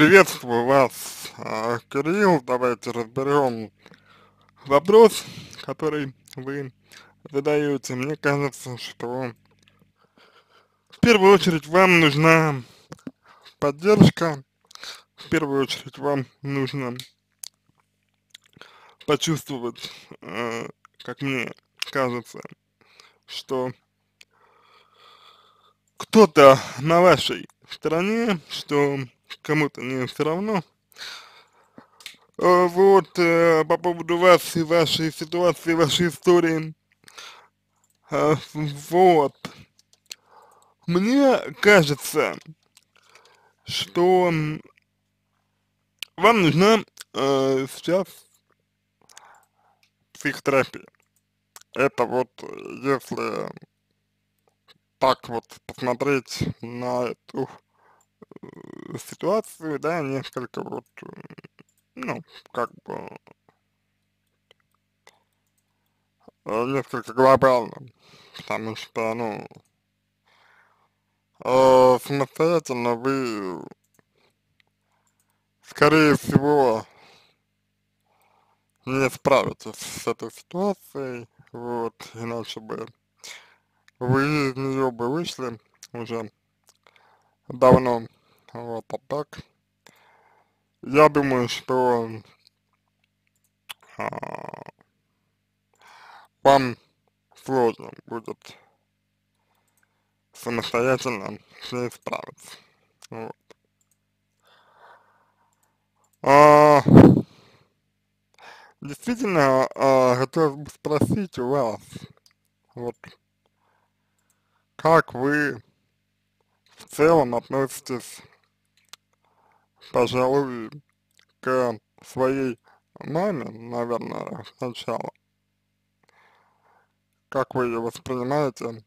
Приветствую вас, а, Кирилл. Давайте разберем вопрос, который вы задаете. Мне кажется, что в первую очередь вам нужна поддержка, в первую очередь вам нужно почувствовать, э, как мне кажется, что кто-то на вашей стороне, что кому-то не все равно. Э, вот, э, по поводу вас и вашей ситуации, вашей истории. Э, вот. Мне кажется, что вам нужна э, сейчас психотерапия. Это вот, если так вот посмотреть на эту э, ситуацию, да, несколько вот, ну, как бы, э, несколько глобально, потому что, ну, э, самостоятельно вы, скорее всего, не справитесь с этой ситуацией, вот, иначе бы вы из нее бы вышли уже давно, вот, а так, я думаю, что а, вам сложно будет самостоятельно с ней справиться, вот. А, действительно, а, хотелось бы спросить у вас, вот, как вы в целом относитесь, пожалуй, к своей маме, наверное, сначала? Как вы ее воспринимаете?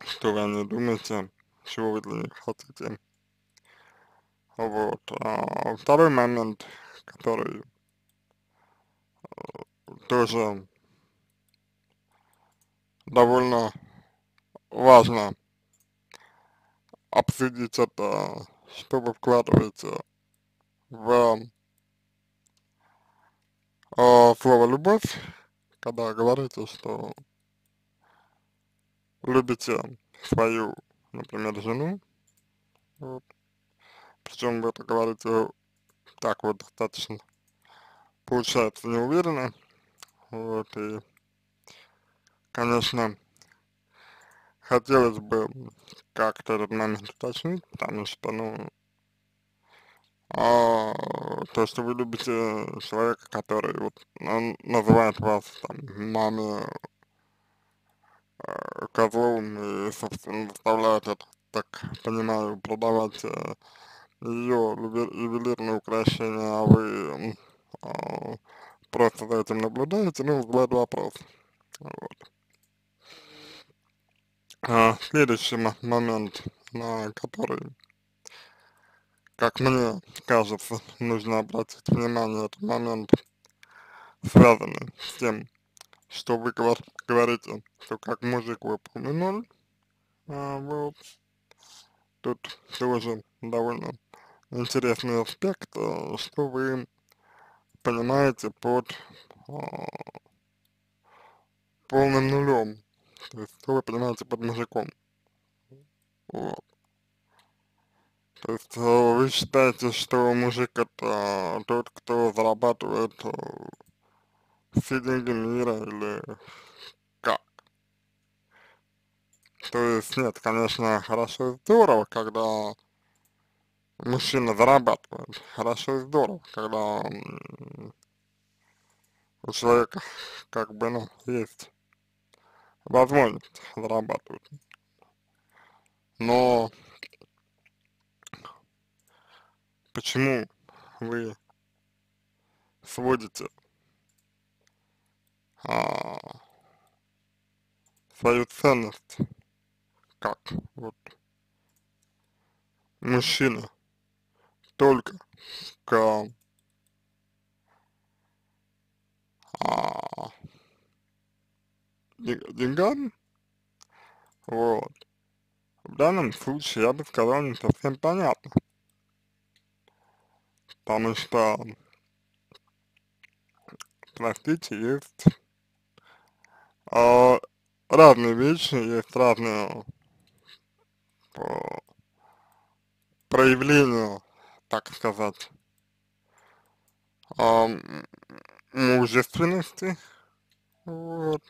Что вы о ней думаете? Чего вы для них хотите? Вот. А второй момент, который э, тоже довольно важно обсудить это, что вы вкладываете в э, слово «любовь», когда говорите, что любите свою, например, жену, вот, причем вы это говорите так вот достаточно, получается, неуверенно, вот, и конечно, хотелось бы как-то этот момент уточнить, потому что, ну, а, то, что вы любите человека, который вот называет вас там маме э, козлом и, собственно, заставляет это, так понимаю, продавать э, ее ювелирные украшения, а вы э, просто за этим наблюдаете, ну, взгляд вопрос. Вот. А, следующий момент, на который, как мне кажется, нужно обратить внимание, это момент, связанный с тем, что вы говорите, что как мужик вы ноль, а, вот, тут тоже довольно интересный аспект, а, что вы понимаете под а, полным нулем, то есть, что вы понимаете под мужиком? Вот. То есть, э, вы считаете, что мужик это тот, кто зарабатывает э, все деньги мира или как? То есть, нет, конечно, хорошо и здорово, когда мужчина зарабатывает. Хорошо и здорово, когда у человека как бы, ну, есть возможность зарабатывать. Но почему вы сводите а, свою ценность как вот мужчина только к а, деньгам, вот, в данном случае я бы сказал не совсем понятно, потому что, простите, есть э, разные вещи, есть разные э, проявления, так сказать, э, мужественности, вот.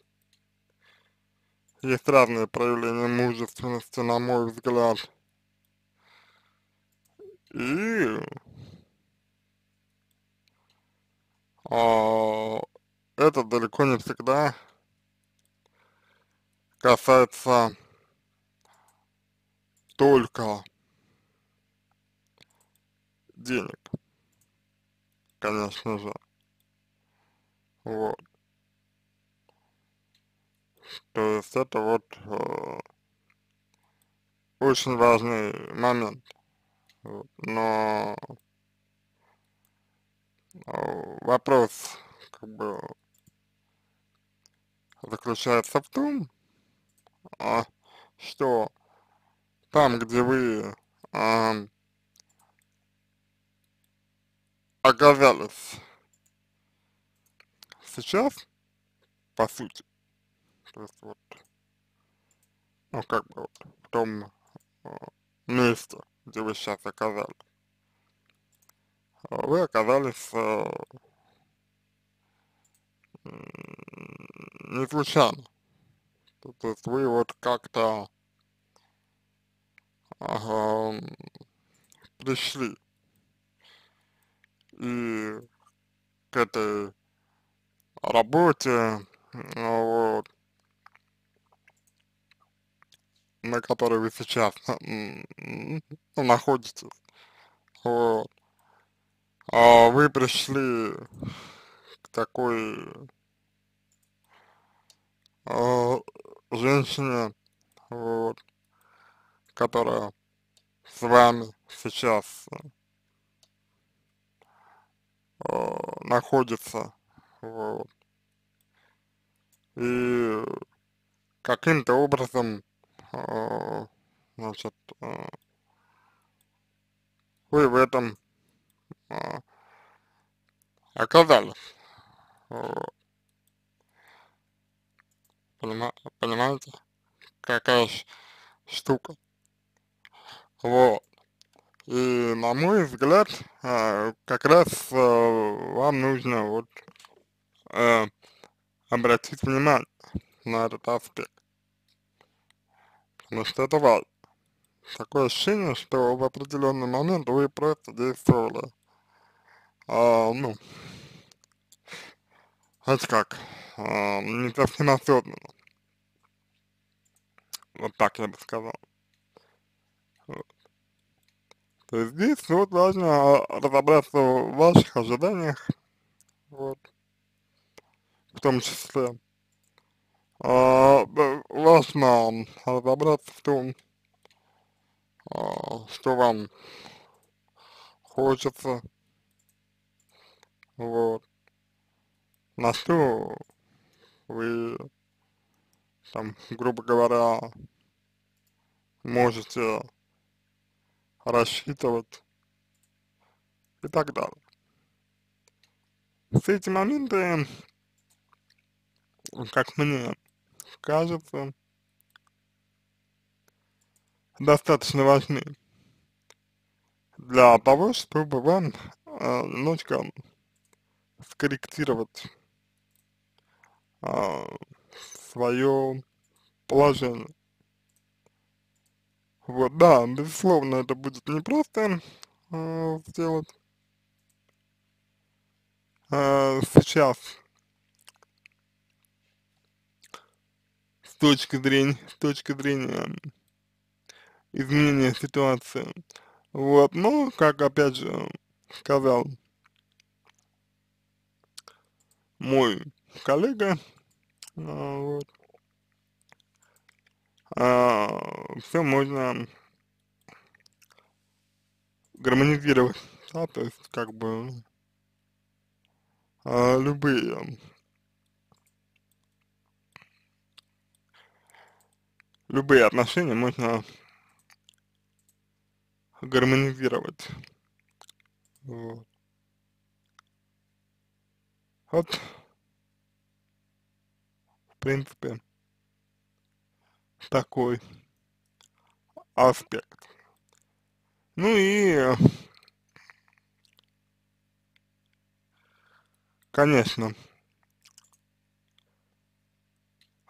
Есть разные проявления мужественности, на мой взгляд. И а, это далеко не всегда касается только денег, конечно же. Вот. То есть это вот э, очень важный момент. Но э, вопрос как бы заключается в том, а, что там, где вы а, оказались сейчас, по сути, то есть вот, ну как бы вот в том э, месте, где вы сейчас оказались, вы оказались э, не случайно. То, то есть вы вот как-то ага, пришли. И к этой работе, вот, на которой вы сейчас находитесь, вот, а вы пришли к такой э, женщине, вот, которая с вами сейчас э, находится, вот, и каким-то образом, значит, э, вы в этом э, оказались, понимаете, какая штука, вот. И на мой взгляд, как раз вам нужно вот обратить внимание на этот аспект. Потому что это важно. Такое ощущение, что в определенный момент вы просто действовали, а, ну, знаете как, а, не совсем осознанно. Вот так я бы сказал. Вот. То есть здесь вот важно разобраться в ваших ожиданиях, вот, в том числе. Важно разобраться в том, а, что вам хочется, вот, на что вы, там, грубо говоря, можете рассчитывать и так далее. Все эти моменты, как мне кажется, достаточно важны для того, чтобы вам э, немножко скорректировать э, свое положение. Вот, да, безусловно, это будет непросто э, сделать э, сейчас точки зрения, с точки зрения изменения ситуации. Вот, но, как опять же сказал мой коллега, а, вот, а, все можно гармонизировать, да, то есть как бы а, любые любые отношения можно гармонизировать. Вот. Вот, в принципе, такой аспект. Ну и, конечно,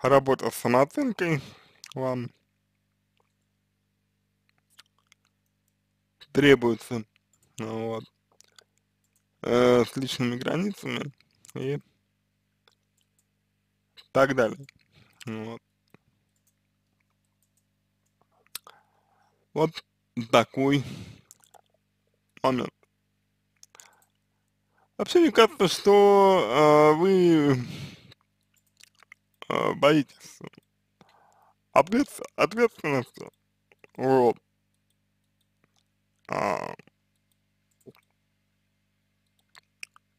работа с самооценкой вам требуется, вот, э, с личными границами и так далее, вот. Вот такой момент. Вообще мне кажется, что э, вы э, боитесь ответ, ответственности, вот, а,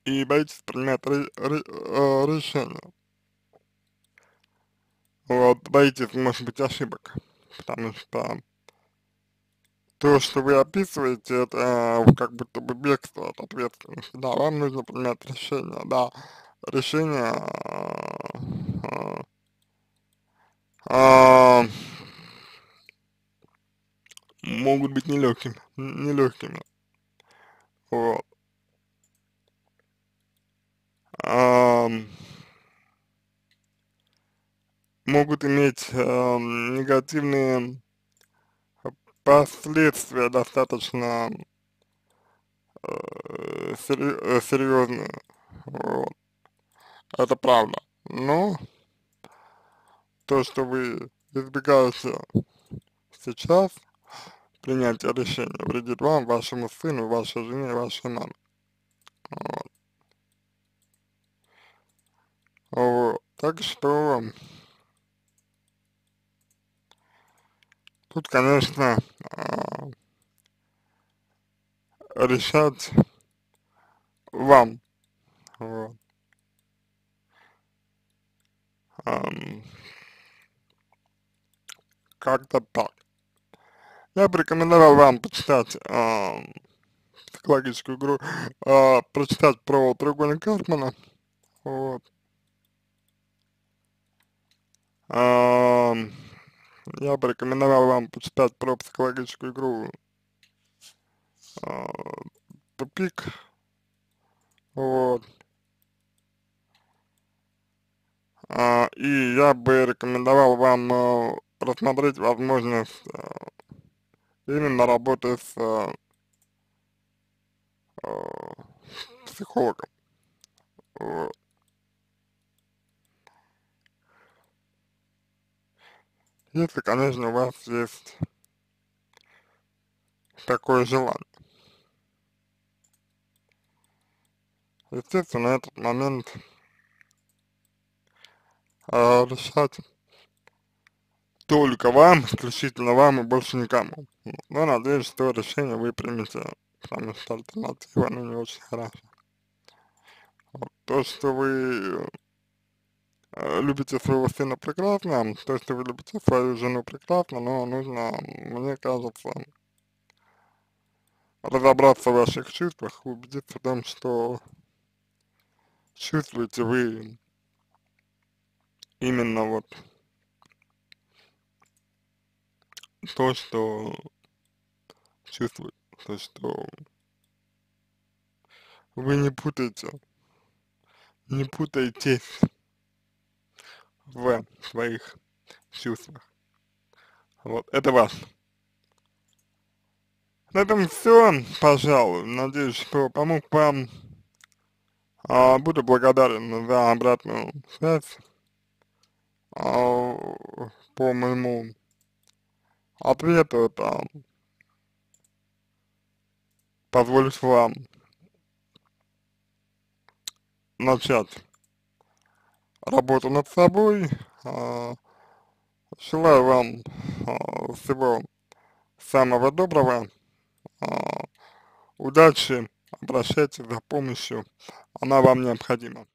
и боитесь принять ре, ре, э, решение. Вот, боитесь, может быть, ошибок, потому что то, что вы описываете, это как будто бы бегство от ответственности. Да, вам нужно принять решение, да, решение а, а, могут быть нелегкими, нелегкими, вот. А, могут иметь а, негативные последствия достаточно э, серьезные, вот. Это правда. Но то, что вы избегаете сейчас, принятие решения вредит вам, вашему сыну, вашей жене, вашей маме. Вот. Вот. Так что тут, конечно, а, решать вам. Вот. Um, как-то так. Я бы рекомендовал вам почитать э, психологическую игру, э, прочитать про треугольник Карпмана, вот. Э, я бы рекомендовал вам почитать про психологическую игру э, Тупик, вот. А, и я бы рекомендовал вам э, рассмотреть возможность э, именно работы с э, э, психологом. Вот. Если, конечно, у вас есть такое желание. Естественно, этот момент э, решать только вам, исключительно вам и больше никому. Но надеюсь, что решение вы примете, потому что альтернатива, ну, не очень хорошая. Вот. То, что вы э, любите своего сына прекрасно, то, что вы любите свою жену прекрасно, но нужно, мне кажется, разобраться в ваших чувствах, убедиться в том, что чувствуете вы именно вот то, что чувствует, то, что вы не путаете, не путаетесь в своих чувствах. Вот, это важно. На этом все, пожалуй. Надеюсь, что помог вам. А, буду благодарен за обратную связь а, по моему ответ это позволит вам начать работу над собой. А, желаю вам а, всего самого доброго. А, удачи, обращайтесь за помощью, она вам необходима.